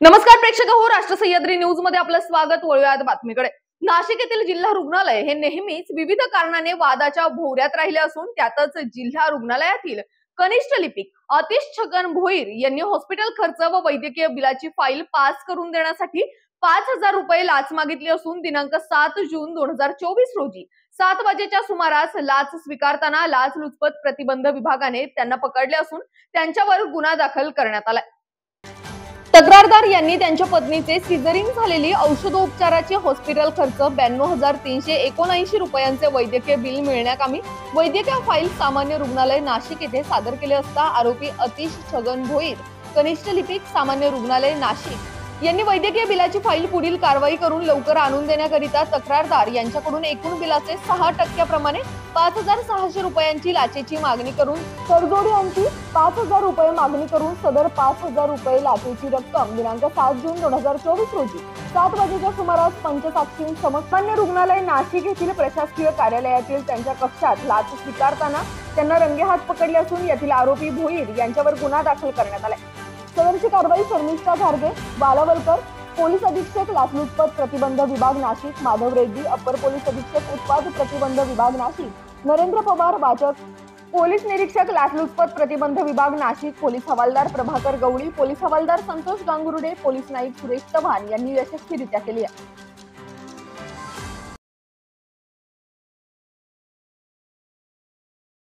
नमस्कार प्रेक्षक हो राष्ट्र सह्याद्री न्यूजमध्ये आपलं स्वागत वळूयात बातमीकडे. नाशिक येथील जिल्हा रुग्णालय हे नेहमीच विविध कारणाने वादाच्या भोवऱ्यात राहिले असून त्यातच जिल्हा रुग्णालयातील कनिष्ठ लिपिक अतिश छगन भोईर यांनी हॉस्पिटल खर्च व वैद्यकीय बिलाची फाईल पास करून देण्यासाठी पाच हजार रुपये लाच मागितली असून दिनांक सात जून दोन हजार चोवीस रोजी सात वाजेच्या सुमारास लाच स्वीकारताना लाच लुचपत प्रतिबंध विभागाने त्यांना पकडले असून त्यांच्यावर गुन्हा दाखल करण्यात आलाय. तक्रारदार यांनी त्यांच्या पत्नीचे सिझरिंग झालेली औषधोपचाराचे हॉस्पिटल खर्च ब्याण्णव हजार तीनशे एकोणऐंशी रुपयांचे वैद्यकीय बिल मिळण्याकामी वैद्यकीय फाईल सामान्य रुग्णालय नाशिक येथे सादर केले असता आरोपी अतिश छगन भोईर कनिष्ठ लिपिक सामान्य रुग्णालय नाशिक. यांनी वैद्यकीय बिलाची फाईल पुढील कारवाई करून लवकर आणून देण्याकरिता तक्रारदार यांच्याकडून एकूण बिलाचे सहा टक्क्याप्रमाणे पाच हजार सहाशे रुपयांची लाचेची मागणी करून सरजोड यांची पाच हजार रुपये मागणी करून सदर पाच हजार रुपये लाचेची रक्कम दिनांक सात जून दोन हजार चोवीस रोजी सात वाजेच्या सुमारास पंचसाक्षी समसामान्य रुग्णालय नाशिक येथील प्रशासकीय कार्यालयातील त्यांच्या कक्षात लाच स्वीकारताना त्यांना रंगेहात पकडले असून यातील आरोपी भोईर यांच्यावर गुन्हा दाखल करण्यात आलाय. सदरची कारवाई शर्मिष्ठा झारगे बालावलकर पोलीस अधीक्षक लाचलुचपत प्रतिबंध विभाग नाशिक माधव रेड्डी अप्पर पोलीस अधीक्षक उत्पाद प्रतिबंध विभाग नाशिक नरेंद्र पवार वाचक पोलीस निरीक्षक लाचलुचपत प्रतिबंध विभाग नाशिक पोलीस हवालदार प्रभाकर गवळी पोलीस हवालदार संतोष गांगुर्डे पोलीस नाईक सुरेश चव्हाण यांनी यशस्वीरित्या केली आहे.